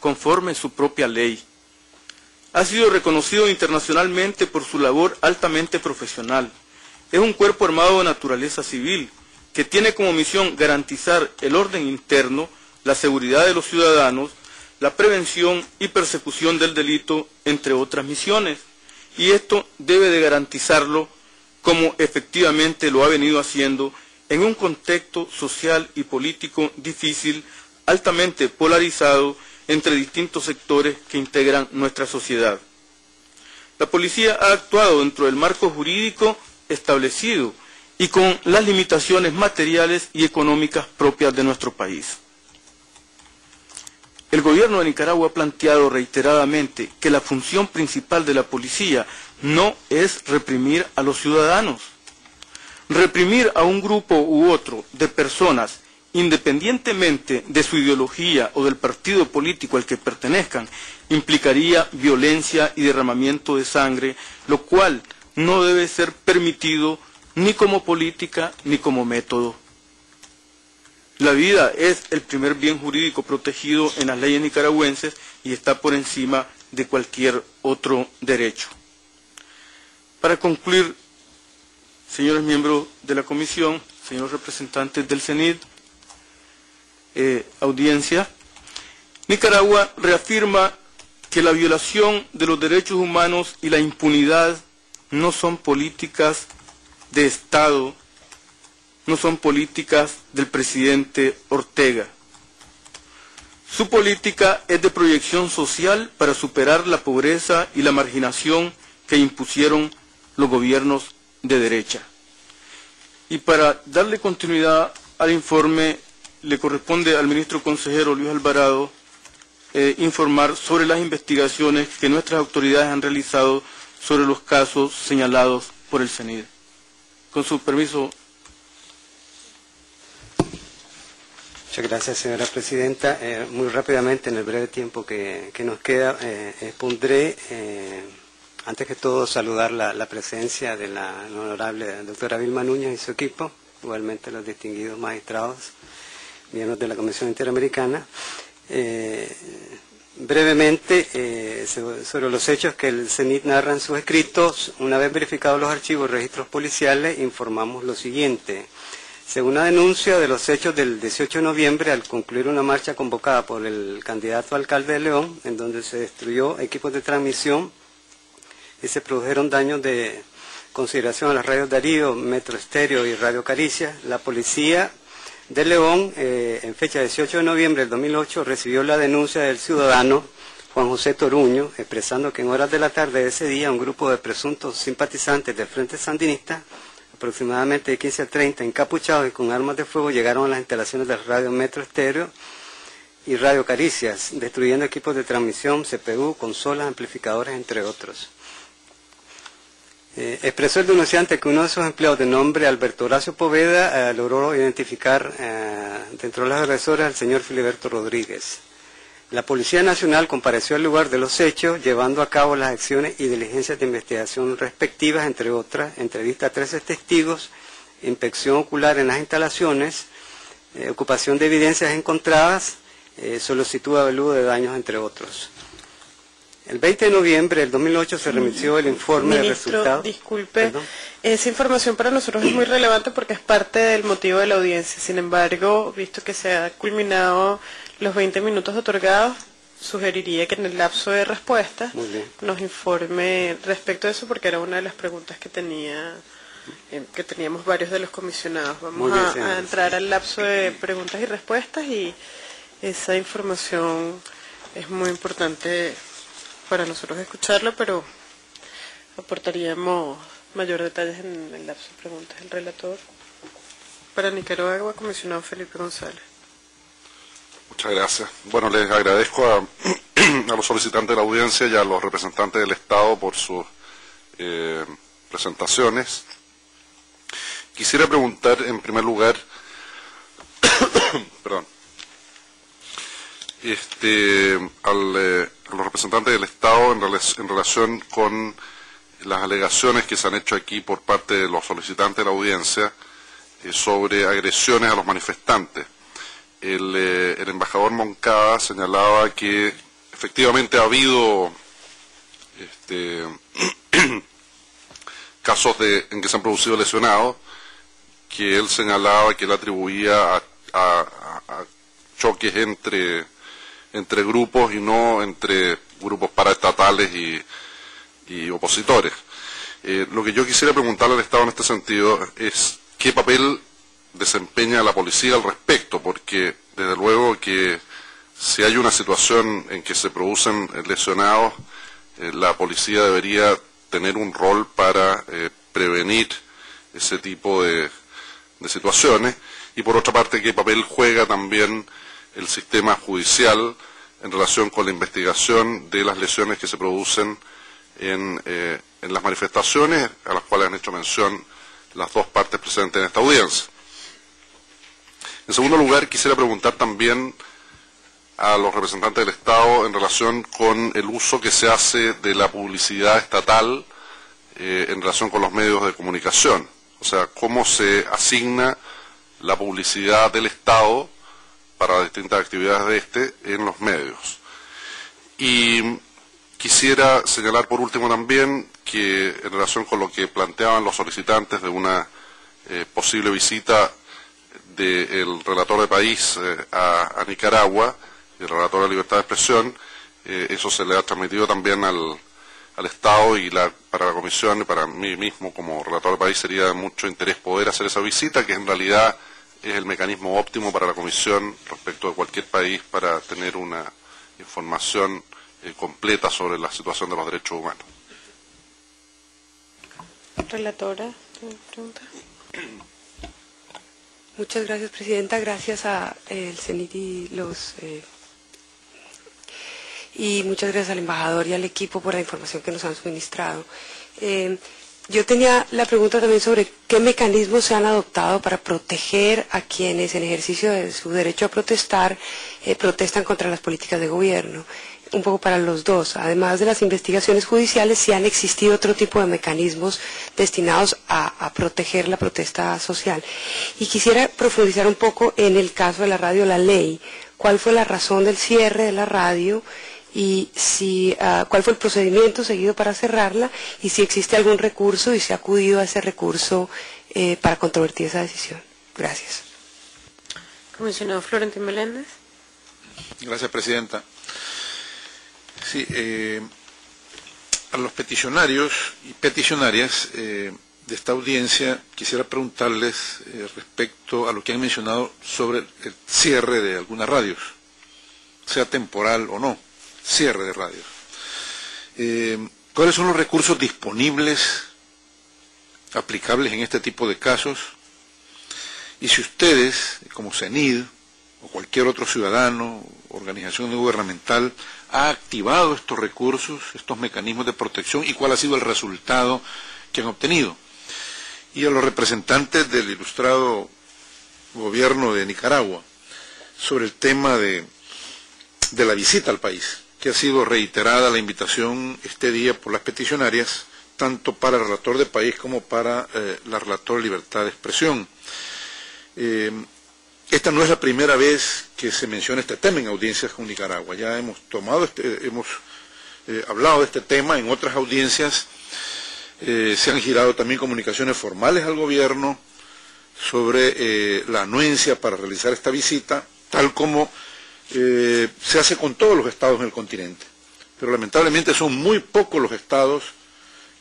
conforme su propia ley. Ha sido reconocido internacionalmente por su labor altamente profesional. Es un cuerpo armado de naturaleza civil que tiene como misión garantizar el orden interno, la seguridad de los ciudadanos, la prevención y persecución del delito, entre otras misiones. Y esto debe de garantizarlo como efectivamente lo ha venido haciendo en un contexto social y político difícil, altamente polarizado entre distintos sectores que integran nuestra sociedad. La policía ha actuado dentro del marco jurídico establecido y con las limitaciones materiales y económicas propias de nuestro país. El gobierno de Nicaragua ha planteado reiteradamente que la función principal de la policía no es reprimir a los ciudadanos. Reprimir a un grupo u otro de personas, independientemente de su ideología o del partido político al que pertenezcan, implicaría violencia y derramamiento de sangre, lo cual no debe ser permitido ni como política ni como método. La vida es el primer bien jurídico protegido en las leyes nicaragüenses y está por encima de cualquier otro derecho. Para concluir, señores miembros de la Comisión, señores representantes del CENID, eh, audiencia, Nicaragua reafirma que la violación de los derechos humanos y la impunidad no son políticas de Estado no son políticas del presidente Ortega. Su política es de proyección social para superar la pobreza y la marginación que impusieron los gobiernos de derecha. Y para darle continuidad al informe, le corresponde al ministro consejero Luis Alvarado eh, informar sobre las investigaciones que nuestras autoridades han realizado sobre los casos señalados por el CENID. Con su permiso, Muchas gracias, señora presidenta. Eh, muy rápidamente, en el breve tiempo que, nos queda, eh, expondré, eh, antes que todo, saludar la, presencia de la honorable doctora Vilma Núñez y su equipo, igualmente los distinguidos magistrados, miembros de la Comisión Interamericana. brevemente, sobre los hechos que el CENIT narra en sus escritos, una vez verificados los archivos y registros policiales, informamos lo siguiente. Según la denuncia de los hechos del 18 de noviembre, al concluir una marcha convocada por el candidato alcalde de León, en donde se destruyó equipos de transmisión y se produjeron daños de consideración a las radios Darío, Metro Estéreo y Radio Caricia, la policía de León, eh, en fecha 18 de noviembre del 2008, recibió la denuncia del ciudadano Juan José Toruño, expresando que en horas de la tarde de ese día un grupo de presuntos simpatizantes del Frente Sandinista aproximadamente de 15 a 30 encapuchados y con armas de fuego llegaron a las instalaciones del radio Metro Estéreo y Radio Caricias, destruyendo equipos de transmisión, CPU, consolas, amplificadores, entre otros. Eh, expresó el denunciante que uno de sus empleados de nombre Alberto Horacio Poveda eh, logró identificar eh, dentro de los agresores al señor Filiberto Rodríguez. La Policía Nacional compareció al lugar de los hechos, llevando a cabo las acciones y diligencias de investigación respectivas, entre otras, entrevista a 13 testigos, inspección ocular en las instalaciones, ocupación de evidencias encontradas, solicitud de avalúo de daños, entre otros. El 20 de noviembre del 2008 se remitió el informe de resultados. Disculpe, esa información para nosotros es muy relevante porque es parte del motivo de la audiencia. Sin embargo, visto que se ha culminado los 20 minutos otorgados, sugeriría que en el lapso de respuesta nos informe respecto de eso porque era una de las preguntas que tenía eh, que teníamos varios de los comisionados. Vamos a, entrar al lapso de preguntas y respuestas y esa información es muy importante para nosotros escucharla, pero aportaríamos mayor detalles en el lapso de preguntas del relator. Para Nicaragua, comisionado Felipe González. Muchas gracias. Bueno, les agradezco a, los solicitantes de la audiencia y a los representantes del Estado por sus eh, presentaciones. Quisiera preguntar, en primer lugar, perdón, este, eh, a los representantes del Estado en, relación con las alegaciones que se han hecho aquí por parte de los solicitantes de la audiencia eh, sobre agresiones a los manifestantes. el, eh, el embajador Moncada señalaba que efectivamente ha habido este, casos de, en que se han producido lesionados, que él señalaba que él atribuía a, choques entre, entre grupos y no entre grupos paraestatales y, y opositores. Eh, lo que yo quisiera preguntarle al Estado en este sentido es qué papel desempeña la policía al respecto, porque desde luego que si hay una situación en que se producen lesionados, eh, la policía debería tener un rol para eh, prevenir ese tipo de, situaciones y por otra parte qué papel juega también el sistema judicial en relación con la investigación de las lesiones que se producen en, eh, en las manifestaciones a las cuales han hecho mención las dos partes presentes en esta audiencia. En segundo lugar, quisiera preguntar también a los representantes del Estado en relación con el uso que se hace de la publicidad estatal eh, en relación con los medios de comunicación. O sea, cómo se asigna la publicidad del Estado para distintas actividades de este en los medios. Y quisiera señalar por último también que en relación con lo que planteaban los solicitantes de una eh, posible visita del relator de país eh, a, Nicaragua, el relator de libertad de expresión, eh, eso se le ha transmitido también al, al Estado y la, para la Comisión y para mí mismo como relator de país sería de mucho interés poder hacer esa visita, que en realidad es el mecanismo óptimo para la Comisión respecto de cualquier país para tener una información eh, completa sobre la situación de los derechos humanos. Relatora, pregunta. Muchas gracias, Presidenta. Gracias a eh, el CENIT y los... Eh, y muchas gracias al embajador y al equipo por la información que nos han suministrado. Eh, yo tenía la pregunta también sobre qué mecanismos se han adoptado para proteger a quienes en ejercicio de su derecho a protestar protestan contra las políticas de gobierno un poco para los dos. Además de las investigaciones judiciales, si han existido otro tipo de mecanismos destinados a, proteger la protesta social. Y quisiera profundizar un poco en el caso de la radio La Ley. ¿Cuál fue la razón del cierre de la radio? Y si ah, cuál fue el procedimiento seguido para cerrarla y si existe algún recurso y si ha acudido a ese recurso eh, para controvertir esa decisión. Gracias. Comisionado Florentín Meléndez. Gracias, Presidenta. Sí, eh, a los peticionarios y peticionarias eh, de esta audiencia quisiera preguntarles eh, respecto a lo que han mencionado sobre el cierre de algunas radios, sea temporal o no, cierre de radios. ¿Cuáles son los recursos disponibles, aplicables en este tipo de casos? Y si ustedes, como CENID o cualquier otro ciudadano, organización gubernamental, ha activado estos recursos, estos mecanismos de protección y cuál ha sido el resultado que han obtenido. Y a los representantes del ilustrado gobierno de Nicaragua sobre el tema de, la visita al país, que ha sido reiterada la invitación este día por las peticionarias, tanto para el relator de país como para eh, la relator de libertad de expresión. Eh, esta no es la primera vez que se menciona este tema en audiencias con Nicaragua. Ya hemos tomado, este, hemos eh, hablado de este tema en otras audiencias. Se han girado también comunicaciones formales al gobierno sobre la anuencia para realizar esta visita, tal como se hace con todos los estados en el continente. Pero lamentablemente son muy pocos los estados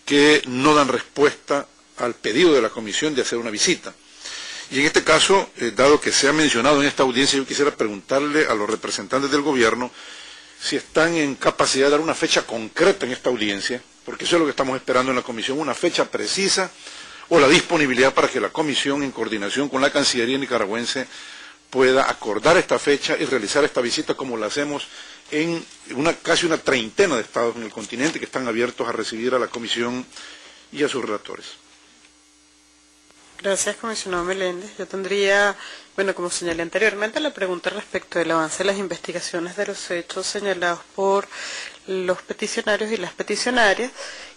que no dan respuesta al pedido de la Comisión de hacer una visita. Y en este caso, eh, dado que se ha mencionado en esta audiencia, yo quisiera preguntarle a los representantes del gobierno si están en capacidad de dar una fecha concreta en esta audiencia, porque eso es lo que estamos esperando en la comisión, una fecha precisa o la disponibilidad para que la comisión, en coordinación con la Cancillería nicaragüense, pueda acordar esta fecha y realizar esta visita como la hacemos en casi una treintena de estados en el continente que están abiertos a recibir a la comisión y a sus relatores. Gracias, comisionado Meléndez. Yo tendría, bueno, como señalé anteriormente, la pregunta respecto del avance de las investigaciones de los hechos señalados por los peticionarios y las peticionarias